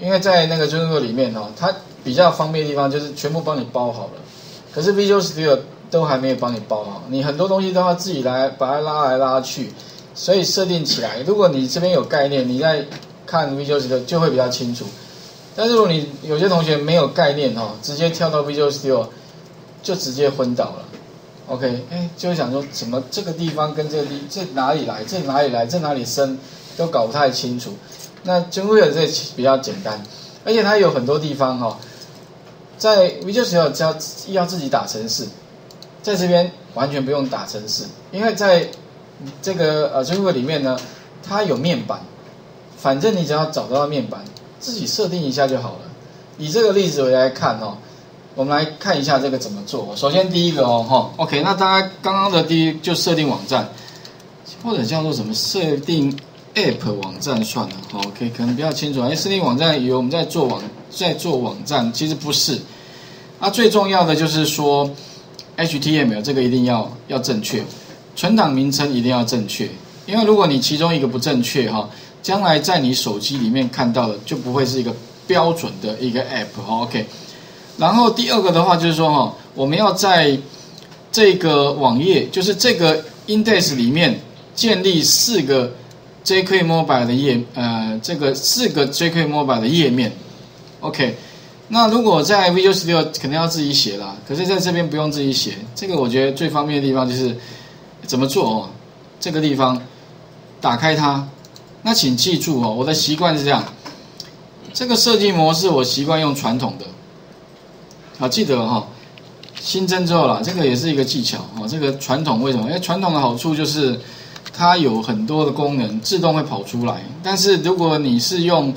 因为在那个 Jungle 里面哦，它比较方便的地方就是全部帮你包好了。可是 Visual Studio 都还没有帮你包好，你很多东西都要自己来把它拉来拉去，所以设定起来，如果你这边有概念，你在看 Visual Studio 就会比较清楚。但是如果你有些同学没有概念哦，直接跳到 Visual Studio 就直接昏倒了。OK，哎，就想说怎么这个地方跟这个地这哪里来，这哪里来，这哪里生，都搞不太清楚。那 Jungle 这比较简单，而且它有很多地方哈，在 Visual Studio 要要自己打程式，在这边完全不用打程式，因为在这个呃 Jungle 里面呢，它有面板，反正你只要找到面板，自己设定一下就好了。以这个例子为来看哦。我们来看一下这个怎么做。首先第一个哦，哈，OK，那大家刚刚的第一就设定网站，或者叫做什么设定 App 网站算了，OK，可能比较清楚。哎，设定网站以为我们在做网在做网站，其实不是。啊，最重要的就是说 HTML 这个一定要要正确，存档名称一定要正确，因为如果你其中一个不正确哈，将来在你手机里面看到的就不会是一个标准的一个 App，OK。然后第二个的话就是说哈，我们要在这个网页，就是这个 index 里面建立四个 jQuery Mobile 的页，呃，这个四个 jQuery Mobile 的页面。OK，那如果在 Visual Studio 肯定要自己写啦，可是在这边不用自己写。这个我觉得最方便的地方就是怎么做哦？这个地方打开它，那请记住哦，我的习惯是这样，这个设计模式我习惯用传统的。好，记得哈，新增之后啦，这个也是一个技巧啊。这个传统为什么？因为传统的好处就是它有很多的功能自动会跑出来。但是如果你是用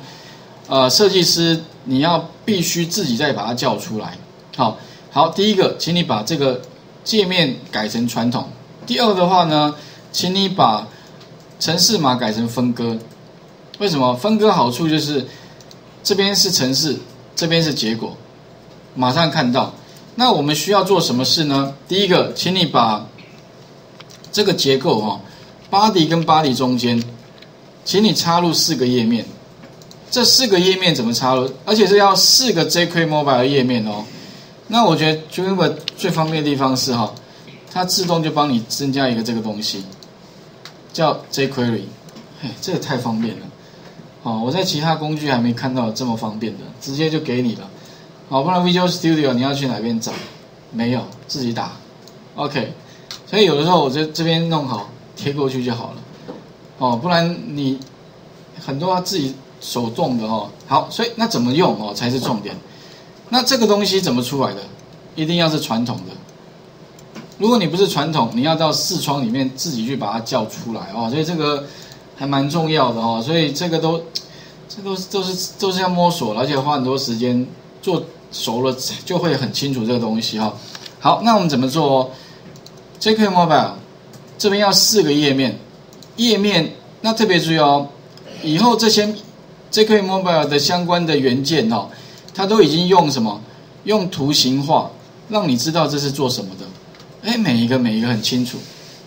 呃设计师，你要必须自己再把它叫出来。好，好，第一个，请你把这个界面改成传统。第二的话呢，请你把城市码改成分割。为什么？分割好处就是这边是城市，这边是结果。马上看到，那我们需要做什么事呢？第一个，请你把这个结构哈，body 跟 body 中间，请你插入四个页面。这四个页面怎么插入？而且是要四个 jQuery Mobile 的页面哦。那我觉得 Java 最方便的地方是哈，它自动就帮你增加一个这个东西，叫 jQuery。嘿，这个太方便了。哦，我在其他工具还没看到这么方便的，直接就给你了。好，不然 Visual Studio 你要去哪边找？没有，自己打。OK，所以有的时候我这这边弄好贴过去就好了。哦，不然你很多要自己手动的哦。好，所以那怎么用哦才是重点。那这个东西怎么出来的？一定要是传统的。如果你不是传统，你要到视窗里面自己去把它叫出来哦。所以这个还蛮重要的哦。所以这个都这都都是都是要摸索，而且花很多时间做。熟了就会很清楚这个东西哈。好，那我们怎么做？jQuery Mobile 这边要四个页面，页面那特别注意哦。以后这些 jQuery Mobile 的相关的元件哦，它都已经用什么？用图形化，让你知道这是做什么的。哎，每一个每一个很清楚。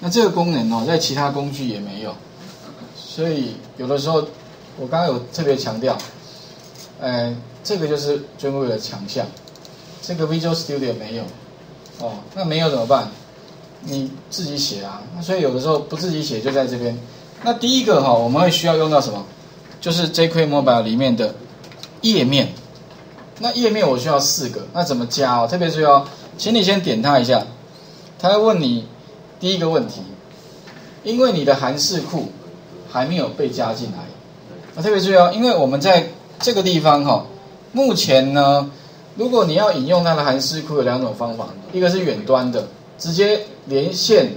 那这个功能哦，在其他工具也没有。所以有的时候我刚刚有特别强调，哎。这个就是 Dreamweaver 的强项，这个 Visual Studio 没有，哦，那没有怎么办？你自己写啊。所以有的时候不自己写就在这边。那第一个哈，我们会需要用到什么？就是 jQuery Mobile 里面的页面。那页面我需要四个，那怎么加哦？特别是要，请你先点它一下，它会问你第一个问题，因为你的函式库还没有被加进来。那特别注意哦，因为我们在这个地方哈。目前呢，如果你要引用它的函式库，有两种方法，一个是远端的，直接连线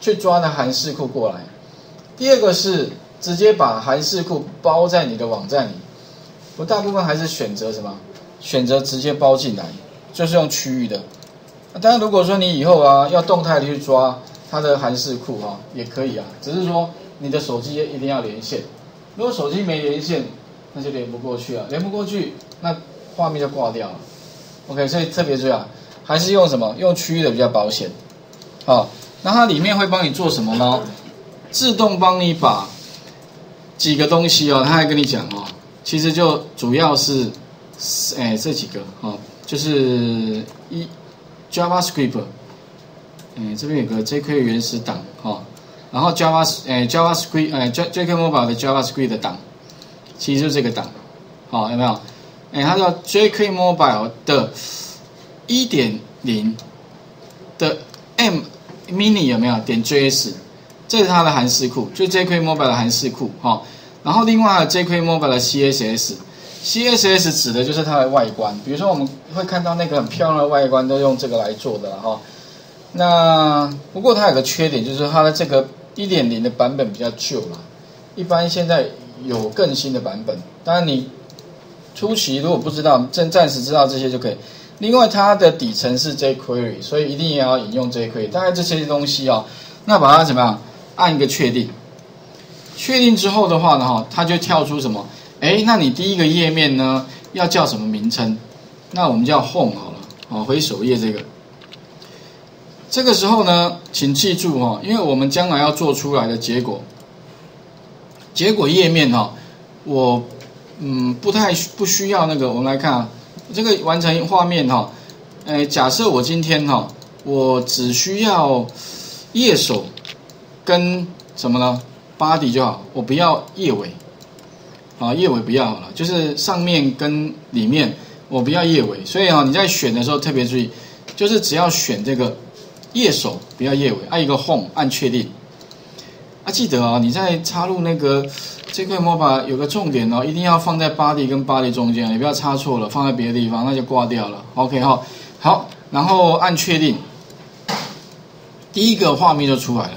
去抓那韩式库过来；第二个是直接把韩式库包在你的网站里。我大部分还是选择什么？选择直接包进来，就是用区域的。当然，如果说你以后啊要动态的去抓它的韩式库啊，也可以啊，只是说你的手机一定要连线。如果手机没连线，那就连不过去啊，连不过去。那画面就挂掉了，OK，所以特别注意啊，还是用什么？用区域的比较保险。好，那它里面会帮你做什么呢？自动帮你把几个东西哦，它还跟你讲哦，其实就主要是，哎这几个哦，就是一 JavaScript，嗯这边有个 jQuery 原始档哦，然后 Java 哎 JavaScript 哎 J jQuery Mobile 的 JavaScript 的档，其实就是这个档，好有没有？哎它叫 jQuery Mobile 的一点零的 M Mini 有没有？点 JS。这是它的函式库，就 jQuery Mobile 的函式库哈。然后另外还有 jQuery Mobile 的 CSS，CSS 指的就是它的外观。比如说我们会看到那个很漂亮的外观都用这个来做的哈。那不过它有个缺点，就是它的这个一点零的版本比较旧了。一般现在有更新的版本，当然你初期如果不知道，暂暂时知道这些就可以。另外它的底层是 jQuery，所以一定也要引用 jQuery。大概这些东西哦，那把它怎么样？按一个确定，确定之后的话呢，哈，它就跳出什么？哎，那你第一个页面呢要叫什么名称？那我们叫 home 好了，哦，回首页这个。这个时候呢，请记住哈，因为我们将来要做出来的结果，结果页面哈，我嗯不太不需要那个，我们来看啊，这个完成画面哈，哎，假设我今天哈，我只需要页首。跟什么呢？body 就好，我不要页尾，啊，页尾不要了，就是上面跟里面，我不要页尾。所以啊，你在选的时候特别注意，就是只要选这个页首，不要页尾，按一个 home，按确定。啊，记得啊，你在插入那个这块 mobile 有个重点哦，一定要放在 body 跟 body 中间，你不要插错了，放在别的地方那就挂掉了。OK 哈，好，然后按确定，第一个画面就出来了。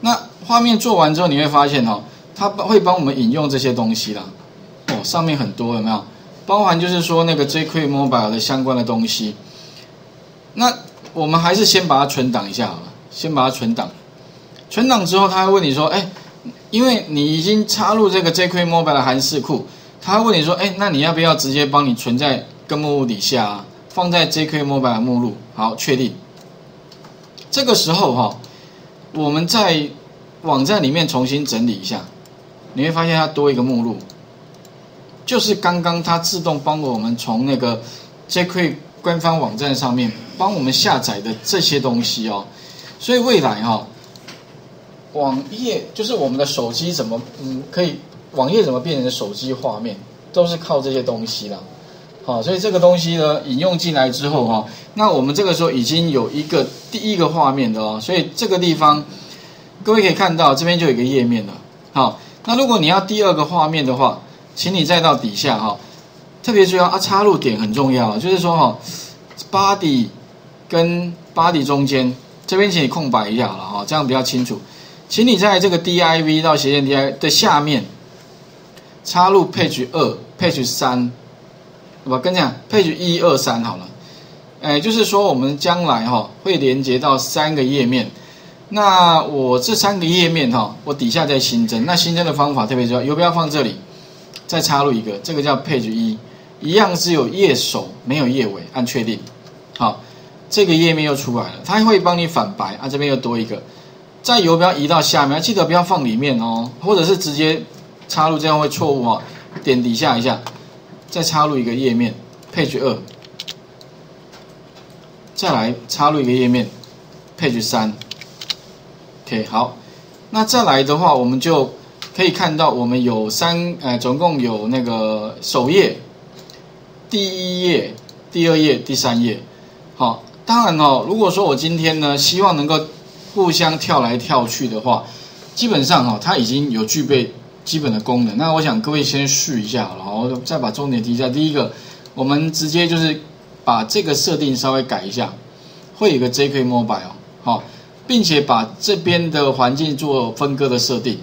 那画面做完之后，你会发现哦，它会帮我们引用这些东西啦。哦，上面很多有没有？包含就是说那个 jQuery Mobile 的相关的东西。那我们还是先把它存档一下好了，先把它存档。存档之后，他会问你说：“哎，因为你已经插入这个 jQuery Mobile 的函式库，他会问你说：哎，那你要不要直接帮你存在根目录底下，啊放在 jQuery Mobile 的目录？好，确定。这个时候哈。我们在网站里面重新整理一下，你会发现它多一个目录，就是刚刚它自动帮我们从那个 jQuery 官方网站上面帮我们下载的这些东西哦。所以未来哈，网页就是我们的手机怎么嗯可以网页怎么变成手机画面，都是靠这些东西啦。好，所以这个东西呢引用进来之后哈，那我们这个时候已经有一个第一个画面的哦，所以这个地方各位可以看到这边就有一个页面了。好，那如果你要第二个画面的话，请你再到底下哈，特别注意啊，插入点很重要，就是说哈，body 跟 body 中间这边请你空白一下了哈，这样比较清楚。请你在这个 div 到斜线 div 的下面插入 page 二、page 三。我跟你讲，page 一二三好了，哎，就是说我们将来哈会连接到三个页面，那我这三个页面哈，我底下再新增，那新增的方法特别重要，游标放这里，再插入一个，这个叫 page 一，一样只有页首没有页尾，按确定，好，这个页面又出来了，它会帮你反白啊，这边又多一个，在游标移到下面，记得不要放里面哦，或者是直接插入，这样会错误哦，点底下一下。再插入一个页面，page 二，再来插入一个页面，page 三，OK 好，那再来的话，我们就可以看到我们有三，呃，总共有那个首页、第一页、第二页、第三页，好，当然哦，如果说我今天呢，希望能够互相跳来跳去的话，基本上哈，它已经有具备。基本的功能，那我想各位先试一下，然后再把重点提一下。第一个，我们直接就是把这个设定稍微改一下，会有个 jQuery Mobile 好，并且把这边的环境做分割的设定，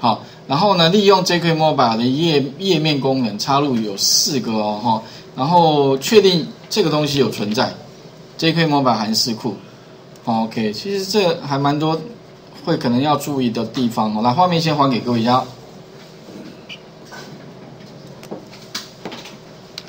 好，然后呢，利用 jQuery Mobile 的页页面功能插入有四个哦哈，然后确定这个东西有存在 jQuery Mobile 函数库，OK，其实这还蛮多会可能要注意的地方哦。来画面先还给各位一下。